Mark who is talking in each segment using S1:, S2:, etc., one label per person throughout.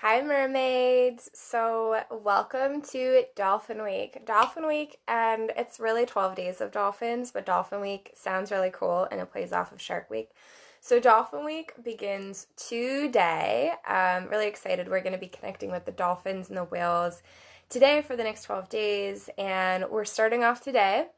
S1: Hi, mermaids. So, welcome to Dolphin Week. Dolphin Week, and it's really 12 days of dolphins, but Dolphin Week sounds really cool and it plays off of Shark Week. So, Dolphin Week begins today. I'm really excited. We're going to be connecting with the dolphins and the whales today for the next 12 days, and we're starting off today.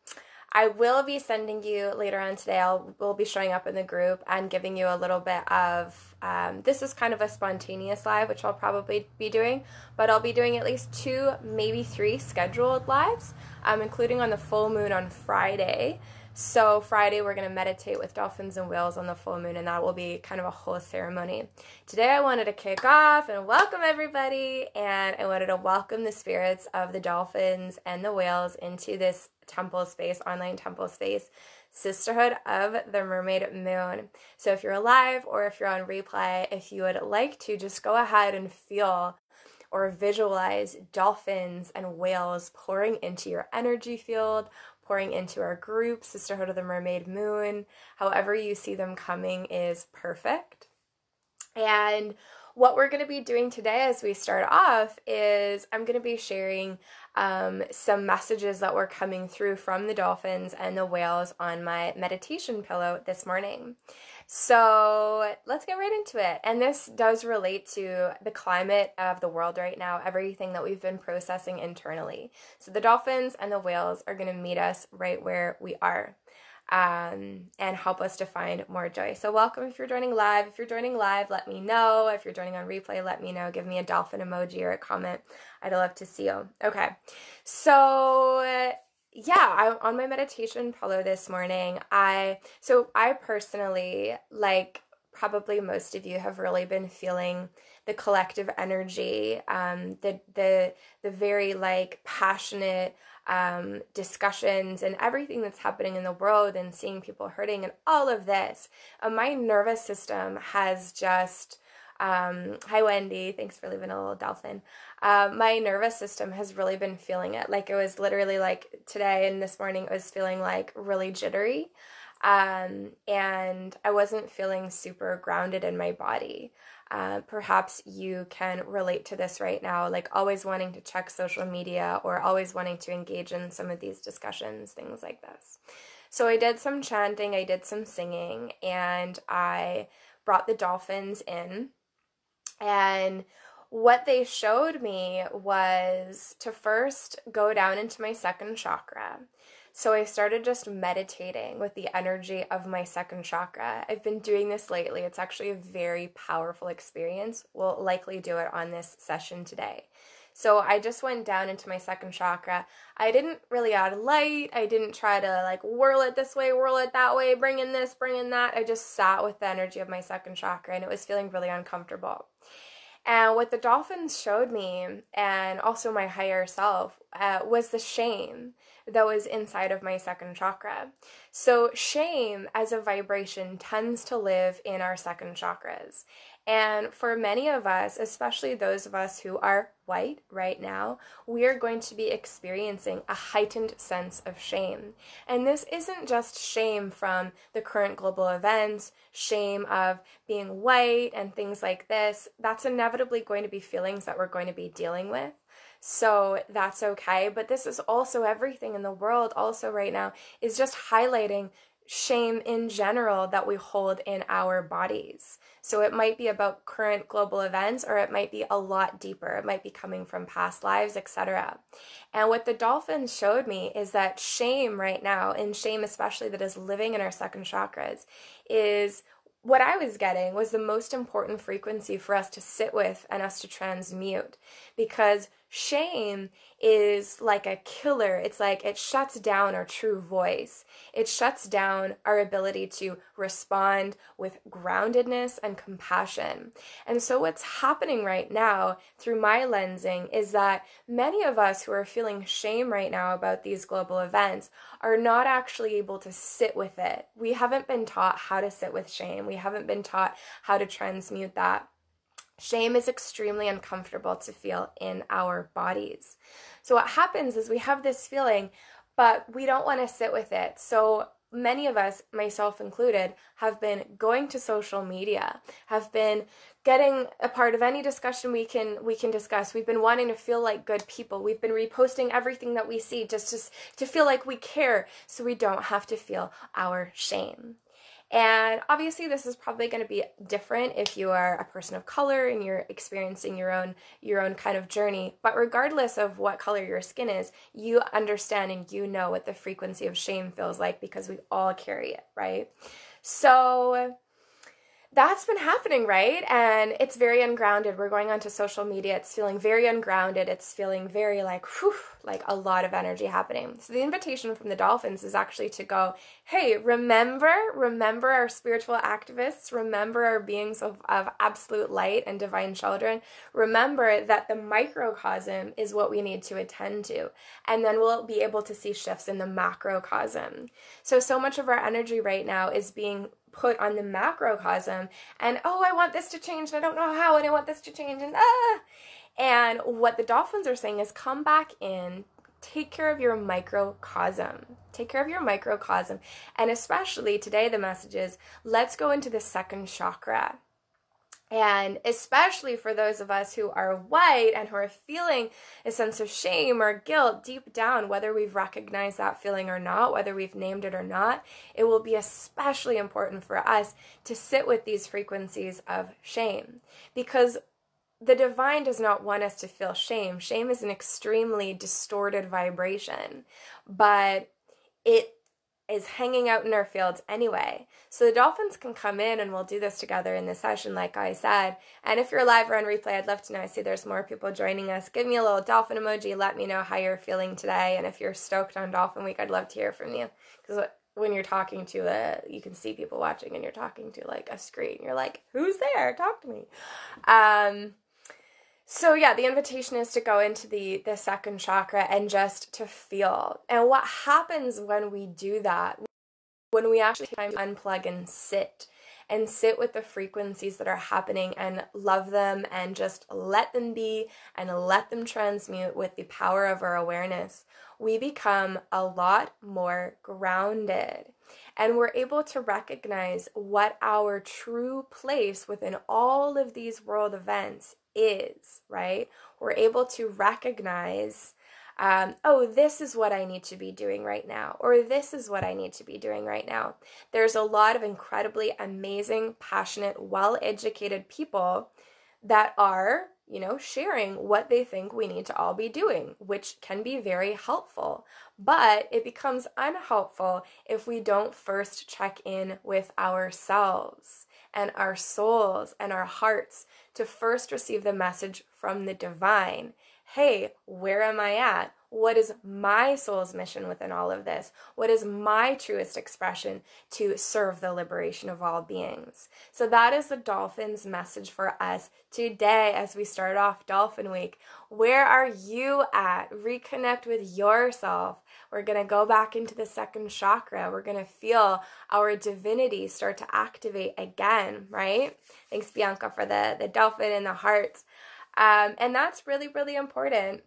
S1: I will be sending you later on today. I'll will be showing up in the group and giving you a little bit of. Um, this is kind of a spontaneous live, which I'll probably be doing, but I'll be doing at least two, maybe three scheduled lives, um, including on the full moon on Friday. So, Friday, we're going to meditate with dolphins and whales on the full moon, and that will be kind of a whole ceremony. Today, I wanted to kick off and welcome everybody, and I wanted to welcome the spirits of the dolphins and the whales into this temple space, online temple space, Sisterhood of the Mermaid Moon. So, if you're alive or if you're on replay, if you would like to, just go ahead and feel or visualize dolphins and whales pouring into your energy field pouring into our group, Sisterhood of the Mermaid Moon. However, you see them coming is perfect. And what we're going to be doing today as we start off is I'm going to be sharing um, some messages that were coming through from the dolphins and the whales on my meditation pillow this morning. So let's get right into it. And this does relate to the climate of the world right now, everything that we've been processing internally. So the dolphins and the whales are going to meet us right where we are. Um, and help us to find more joy. So, welcome if you're joining live. If you're joining live, let me know. If you're joining on replay, let me know. Give me a dolphin emoji or a comment. I'd love to see you. Okay, so yeah, I'm on my meditation pillow this morning, I so I personally like probably most of you have really been feeling the collective energy, um, the the the very like passionate um, discussions and everything that's happening in the world and seeing people hurting and all of this. Uh, my nervous system has just um, hi, Wendy. Thanks for leaving a little dolphin. Uh, my nervous system has really been feeling it. Like it was literally like today and this morning, it was feeling like really jittery. Um, and I wasn't feeling super grounded in my body. Uh, perhaps you can relate to this right now, like always wanting to check social media or always wanting to engage in some of these discussions, things like this. So I did some chanting, I did some singing, and I brought the dolphins in and what they showed me was to first go down into my second chakra. So I started just meditating with the energy of my second chakra. I've been doing this lately. It's actually a very powerful experience. We'll likely do it on this session today. So I just went down into my second chakra. I didn't really add light. I didn't try to like whirl it this way, whirl it that way, bring in this, bring in that. I just sat with the energy of my second chakra and it was feeling really uncomfortable. And what the dolphins showed me, and also my higher self, uh, was the shame that was inside of my second chakra. So, shame as a vibration tends to live in our second chakras. And for many of us, especially those of us who are white right now, we are going to be experiencing a heightened sense of shame. And this isn't just shame from the current global events, shame of being white and things like this. That's inevitably going to be feelings that we're going to be dealing with. So that's okay. But this is also everything in the world, also right now, is just highlighting shame in general that we hold in our bodies. So it might be about current global events or it might be a lot deeper. It might be coming from past lives, etc. And what the dolphins showed me is that shame right now, and shame especially that is living in our second chakras, is what I was getting was the most important frequency for us to sit with and us to transmute because Shame is like a killer. It's like it shuts down our true voice. It shuts down our ability to respond with groundedness and compassion. And so, what's happening right now through my lensing is that many of us who are feeling shame right now about these global events are not actually able to sit with it. We haven't been taught how to sit with shame, we haven't been taught how to transmute that. Shame is extremely uncomfortable to feel in our bodies. So, what happens is we have this feeling, but we don't want to sit with it. So, many of us, myself included, have been going to social media, have been getting a part of any discussion we can we can discuss. We've been wanting to feel like good people. We've been reposting everything that we see just to, to feel like we care so we don't have to feel our shame. And obviously, this is probably going to be different if you are a person of color and you're experiencing your own your own kind of journey. But regardless of what color your skin is, you understand and you know what the frequency of shame feels like because we all carry it, right? So that's been happening, right? And it's very ungrounded. We're going onto social media. It's feeling very ungrounded. It's feeling very like, whew, like a lot of energy happening. So the invitation from the dolphins is actually to go, hey, remember, remember our spiritual activists, remember our beings of, of absolute light and divine children. Remember that the microcosm is what we need to attend to. And then we'll be able to see shifts in the macrocosm. So, so much of our energy right now is being put on the macrocosm and oh i want this to change and i don't know how and i want this to change and ah. And what the dolphins are saying is come back in take care of your microcosm take care of your microcosm. And especially today the message is let's go into the second chakra and especially for those of us who are white and who are feeling a sense of shame or guilt deep down, whether we've recognized that feeling or not, whether we've named it or not, it will be especially important for us to sit with these frequencies of shame because the divine does not want us to feel shame. Shame is an extremely distorted vibration, but it is hanging out in our fields anyway. So the dolphins can come in and we'll do this together in the session, like I said. And if you're live or on replay, I'd love to know. I see there's more people joining us. Give me a little dolphin emoji. Let me know how you're feeling today. And if you're stoked on Dolphin Week, I'd love to hear from you. Because when you're talking to a, you can see people watching and you're talking to like a screen. You're like, who's there? Talk to me. Um, so yeah, the invitation is to go into the the second chakra and just to feel. And what happens when we do that, when we actually time unplug and sit and sit with the frequencies that are happening and love them and just let them be and let them transmute with the power of our awareness, we become a lot more grounded and we're able to recognize what our true place within all of these world events is, right? We're able to recognize, um, oh, this is what I need to be doing right now, or this is what I need to be doing right now. There's a lot of incredibly amazing, passionate, well educated people that are you know, sharing what they think we need to all be doing, which can be very helpful. But it becomes unhelpful if we don't first check in with ourselves and our souls and our hearts to first receive the message from the divine. Hey, where am I at? What is my soul's mission within all of this? What is my truest expression to serve the liberation of all beings? So, that is the dolphin's message for us today as we start off Dolphin Week. Where are you at? Reconnect with yourself. We're going to go back into the second chakra. We're going to feel our divinity start to activate again, right? Thanks, Bianca, for the, the dolphin and the heart. Um, and that's really, really important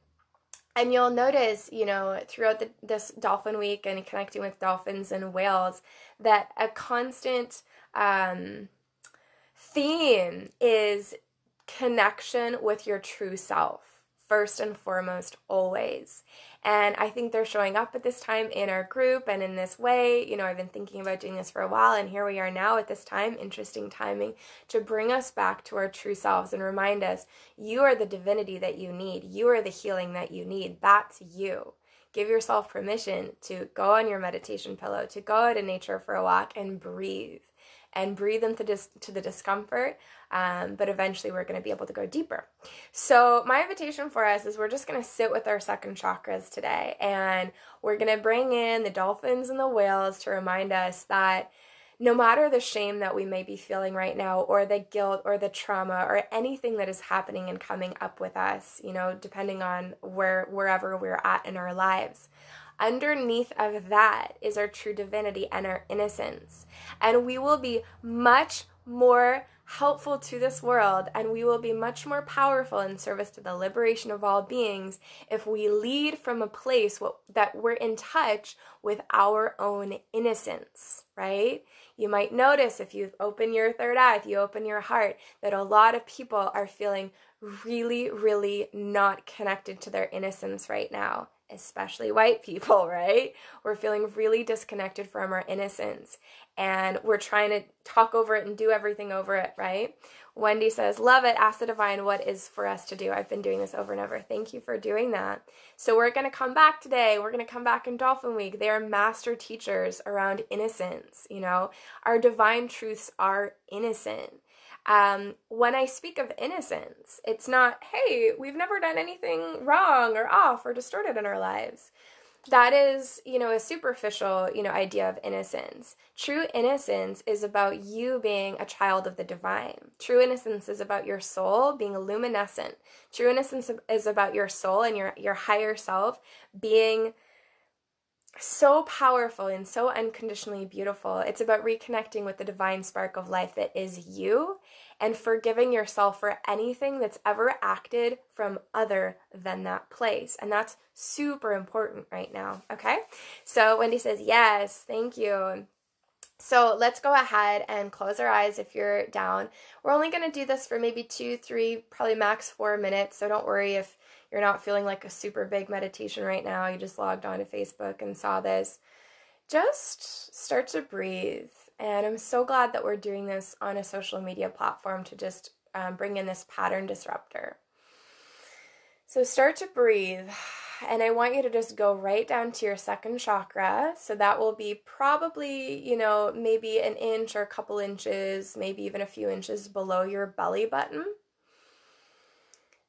S1: and you'll notice, you know, throughout the, this dolphin week and connecting with dolphins and whales, that a constant um, theme is connection with your true self first and foremost always. And I think they're showing up at this time in our group and in this way. You know, I've been thinking about doing this for a while, and here we are now at this time, interesting timing, to bring us back to our true selves and remind us you are the divinity that you need, you are the healing that you need. That's you. Give yourself permission to go on your meditation pillow, to go out in nature for a walk and breathe and breathe into dis- to the discomfort. Um, but eventually, we're going to be able to go deeper. So, my invitation for us is we're just going to sit with our second chakras today, and we're going to bring in the dolphins and the whales to remind us that no matter the shame that we may be feeling right now, or the guilt, or the trauma, or anything that is happening and coming up with us, you know, depending on where wherever we're at in our lives. Underneath of that is our true divinity and our innocence. And we will be much more helpful to this world, and we will be much more powerful in service to the liberation of all beings if we lead from a place that we're in touch with our own innocence, right? You might notice if you open your third eye, if you open your heart, that a lot of people are feeling really, really not connected to their innocence right now especially white people, right? We're feeling really disconnected from our innocence and we're trying to talk over it and do everything over it, right? Wendy says, Love it. Ask the divine what is for us to do. I've been doing this over and over. Thank you for doing that. So, we're going to come back today. We're going to come back in Dolphin Week. They are master teachers around innocence. You know, our divine truths are innocent. Um, when I speak of innocence, it's not, hey, we've never done anything wrong or off or distorted in our lives. That is, you know, a superficial, you know, idea of innocence. True innocence is about you being a child of the divine. True innocence is about your soul being luminescent. True innocence is about your soul and your your higher self being so powerful and so unconditionally beautiful. It's about reconnecting with the divine spark of life that is you and forgiving yourself for anything that's ever acted from other than that place. And that's super important right now. Okay. So Wendy says, Yes, thank you. So let's go ahead and close our eyes if you're down. We're only going to do this for maybe two, three, probably max four minutes. So don't worry if you're not feeling like a super big meditation right now, you just logged on to Facebook and saw this, just start to breathe. And I'm so glad that we're doing this on a social media platform to just um, bring in this pattern disruptor. So start to breathe. And I want you to just go right down to your second chakra. So that will be probably, you know, maybe an inch or a couple inches, maybe even a few inches below your belly button.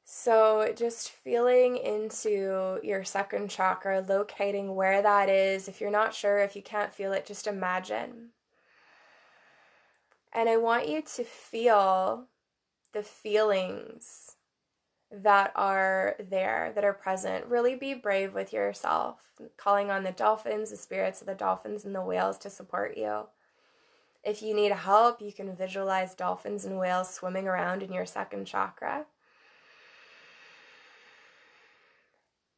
S1: So, just feeling into your second chakra, locating where that is. If you're not sure, if you can't feel it, just imagine. And I want you to feel the feelings that are there, that are present. Really be brave with yourself, calling on the dolphins, the spirits of the dolphins, and the whales to support you. If you need help, you can visualize dolphins and whales swimming around in your second chakra.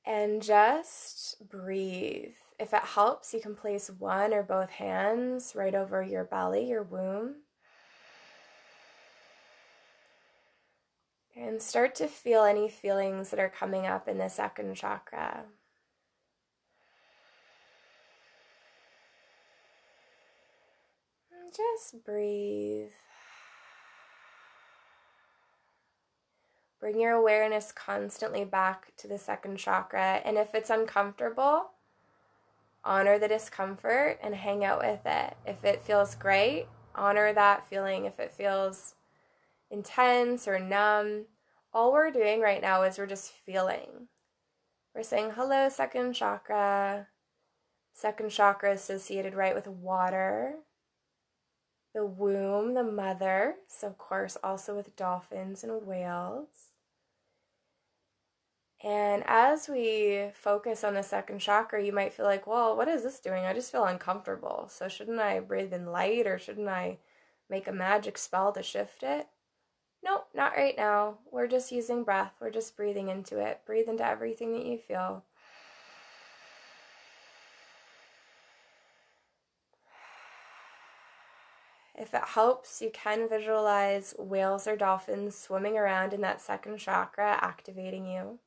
S1: And just breathe. If it helps, you can place one or both hands right over your belly, your womb. And start to feel any feelings that are coming up in the second chakra. Just breathe. Bring your awareness constantly back to the second chakra. And if it's uncomfortable, honor the discomfort and hang out with it. If it feels great, honor that feeling. If it feels intense or numb, all we're doing right now is we're just feeling. We're saying, hello, second chakra. Second chakra associated right with water, the womb, the mother. So, of course, also with dolphins and whales. And as we focus on the second chakra, you might feel like, well, what is this doing? I just feel uncomfortable. So, shouldn't I breathe in light or shouldn't I make a magic spell to shift it? Nope, not right now. We're just using breath. We're just breathing into it. Breathe into everything that you feel. If it helps, you can visualize whales or dolphins swimming around in that second chakra, activating you.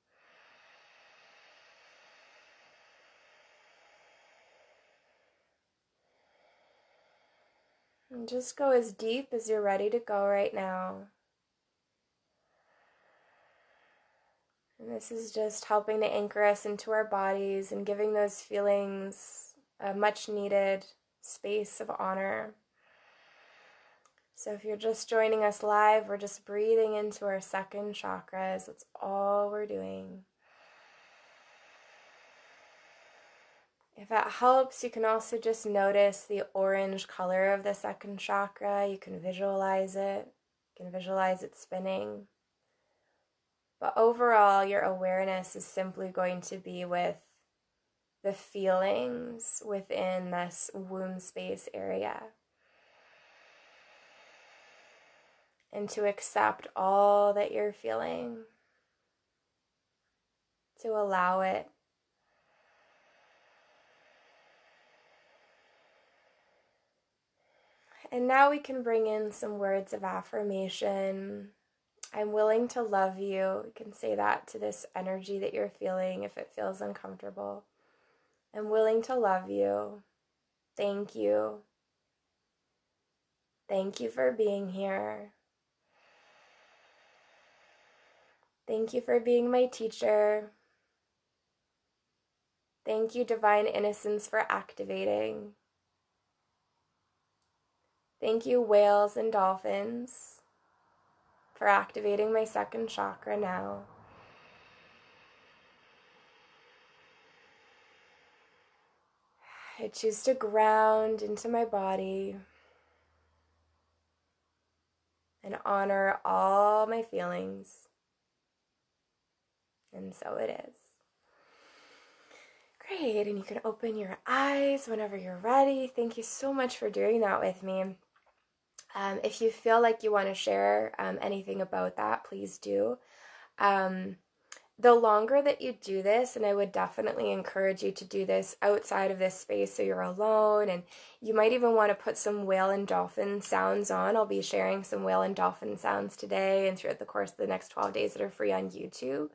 S1: And just go as deep as you're ready to go right now. And this is just helping to anchor us into our bodies and giving those feelings a much needed space of honor. So, if you're just joining us live, we're just breathing into our second chakras. That's all we're doing. If it helps, you can also just notice the orange color of the second chakra. You can visualize it, you can visualize it spinning. But overall, your awareness is simply going to be with the feelings within this womb space area. And to accept all that you're feeling, to allow it. And now we can bring in some words of affirmation. I'm willing to love you. You can say that to this energy that you're feeling if it feels uncomfortable. I'm willing to love you. Thank you. Thank you for being here. Thank you for being my teacher. Thank you, Divine Innocence, for activating. Thank you, whales and dolphins, for activating my second chakra now. I choose to ground into my body and honor all my feelings. And so it is. Great. And you can open your eyes whenever you're ready. Thank you so much for doing that with me. Um, if you feel like you want to share um, anything about that, please do. Um, the longer that you do this, and I would definitely encourage you to do this outside of this space so you're alone, and you might even want to put some whale and dolphin sounds on. I'll be sharing some whale and dolphin sounds today and throughout the course of the next 12 days that are free on YouTube.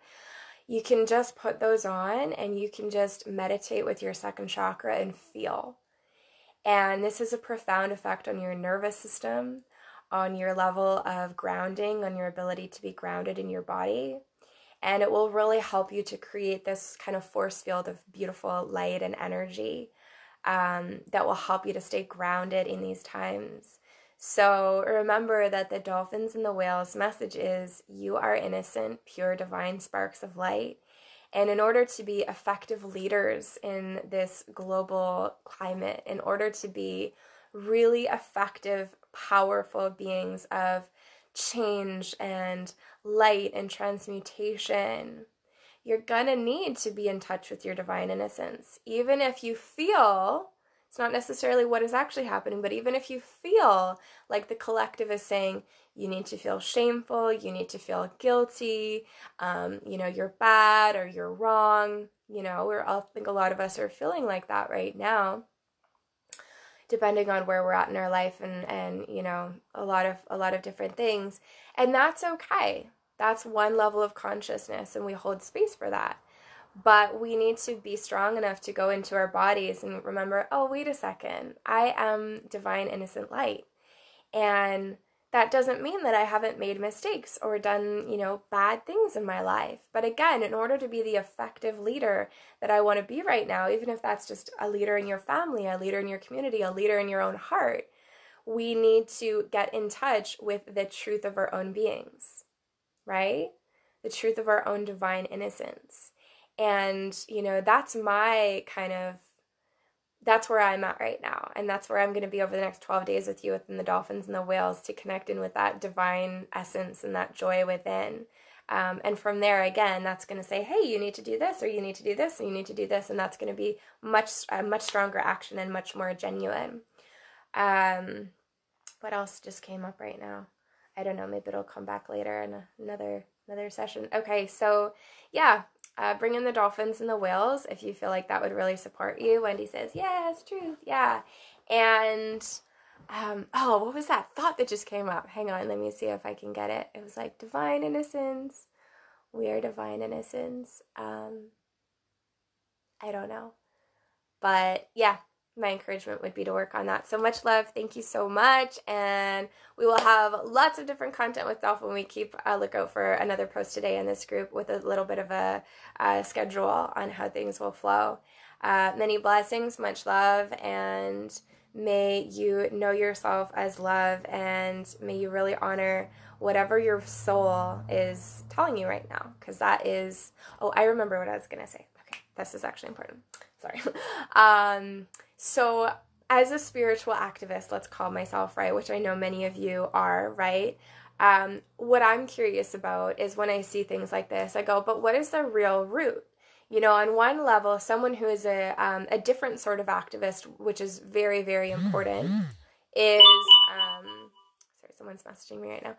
S1: You can just put those on and you can just meditate with your second chakra and feel. And this has a profound effect on your nervous system, on your level of grounding, on your ability to be grounded in your body and it will really help you to create this kind of force field of beautiful light and energy um, that will help you to stay grounded in these times. So remember that the dolphins and the whales message is you are innocent, pure, divine sparks of light. And in order to be effective leaders in this global climate, in order to be really effective, powerful beings of change and light and transmutation, you're gonna need to be in touch with your divine innocence. Even if you feel it's not necessarily what is actually happening, but even if you feel like the collective is saying you need to feel shameful, you need to feel guilty, um, you know, you're bad or you're wrong, you know, we're I think a lot of us are feeling like that right now. Depending on where we're at in our life and and you know a lot of a lot of different things. And that's okay. That's one level of consciousness and we hold space for that but we need to be strong enough to go into our bodies and remember oh wait a second i am divine innocent light and that doesn't mean that I haven't made mistakes or done, you know, bad things in my life. But again, in order to be the effective leader that I want to be right now, even if that's just a leader in your family, a leader in your community, a leader in your own heart, we need to get in touch with the truth of our own beings, right? The truth of our own divine innocence. And, you know, that's my kind of that's where I'm at right now. And that's where I'm going to be over the next 12 days with you within the dolphins and the whales to connect in with that divine essence and that joy within. Um, and from there, again, that's going to say, hey, you need to do this, or you need to do this, and you need to do this. And that's going to be much, a much stronger action and much more genuine. Um, what else just came up right now? I don't know. Maybe it'll come back later in another another session. Okay, so yeah, uh, bring in the dolphins and the whales if you feel like that would really support you. Wendy says, yes, truth, yeah. And, um, oh, what was that thought that just came up? Hang on, let me see if I can get it. It was like divine innocence. We are divine innocence. Um, I don't know. But yeah, my encouragement would be to work on that. So much love. Thank you so much. And we will have lots of different content with Dolphin We Keep a lookout for another post today in this group with a little bit of a, a schedule on how things will flow. Uh, many blessings, much love, and may you know yourself as love and may you really honor whatever your soul is telling you right now. Because that is, oh, I remember what I was going to say. Okay, this is actually important. Sorry. um, so, as a spiritual activist, let's call myself, right, which I know many of you are, right? Um, what I'm curious about is when I see things like this, I go, but what is the real root? You know, on one level, someone who is a, um, a different sort of activist, which is very, very important, is. Um, sorry, someone's messaging me right now,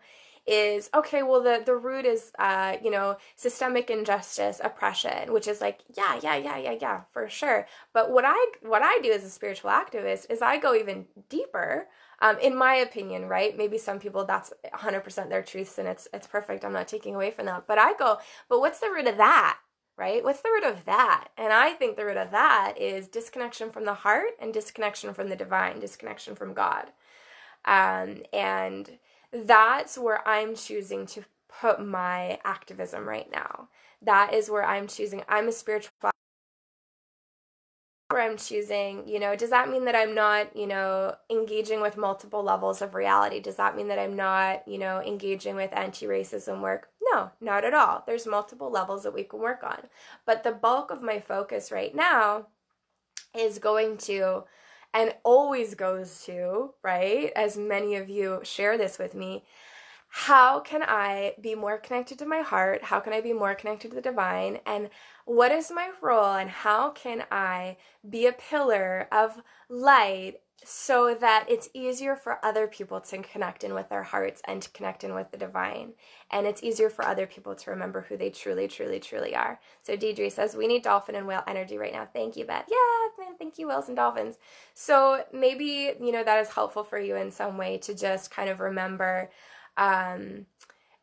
S1: is okay, well the the root is uh, you know, systemic injustice, oppression, which is like, yeah, yeah, yeah, yeah, yeah, for sure. But what I what I do as a spiritual activist is I go even deeper. Um, in my opinion, right? Maybe some people that's 100% their truths and it's it's perfect. I'm not taking away from that. But I go, but what's the root of that? right? What's the root of that? And I think the root of that is disconnection from the heart and disconnection from the divine, disconnection from God. Um, and that's where I'm choosing to put my activism right now. That is where I'm choosing. I'm a spiritual where I'm choosing, you know, does that mean that I'm not, you know, engaging with multiple levels of reality? Does that mean that I'm not, you know, engaging with anti racism work? No, not at all. There's multiple levels that we can work on. But the bulk of my focus right now is going to, and always goes to, right? As many of you share this with me, how can I be more connected to my heart? How can I be more connected to the divine? And what is my role? And how can I be a pillar of light so that it's easier for other people to connect in with their hearts and to connect in with the divine. And it's easier for other people to remember who they truly, truly, truly are. So Deidre says, We need dolphin and whale energy right now. Thank you, Beth. Yeah, thank you, whales and dolphins. So maybe, you know, that is helpful for you in some way to just kind of remember. Um,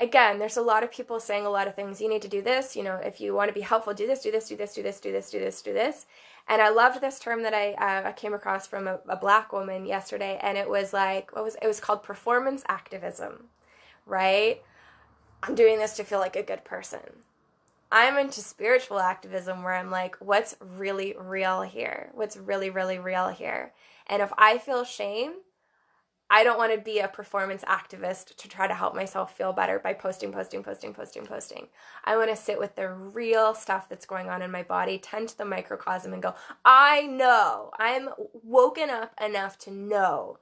S1: again, there's a lot of people saying a lot of things. You need to do this. You know, if you want to be helpful, do this, do this, do this, do this, do this, do this, do this. And I loved this term that I uh, I came across from a, a black woman yesterday, and it was like what was it was called performance activism, right? I'm doing this to feel like a good person. I'm into spiritual activism where I'm like, what's really real here? What's really, really real here? And if I feel shame, I don't want to be a performance activist to try to help myself feel better by posting, posting, posting, posting, posting. I want to sit with the real stuff that's going on in my body, tend to the microcosm, and go, I know, I'm woken up enough to know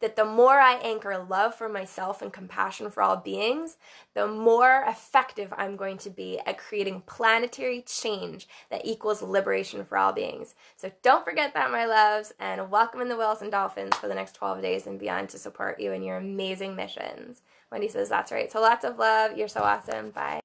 S1: that the more I anchor love for myself and compassion for all beings, the more effective I'm going to be at creating planetary change that equals liberation for all beings. So don't forget that, my loves, and welcome in the whales and dolphins for the next 12 days and beyond to support you in your amazing missions. Wendy says, That's right. So lots of love. You're so awesome. Bye.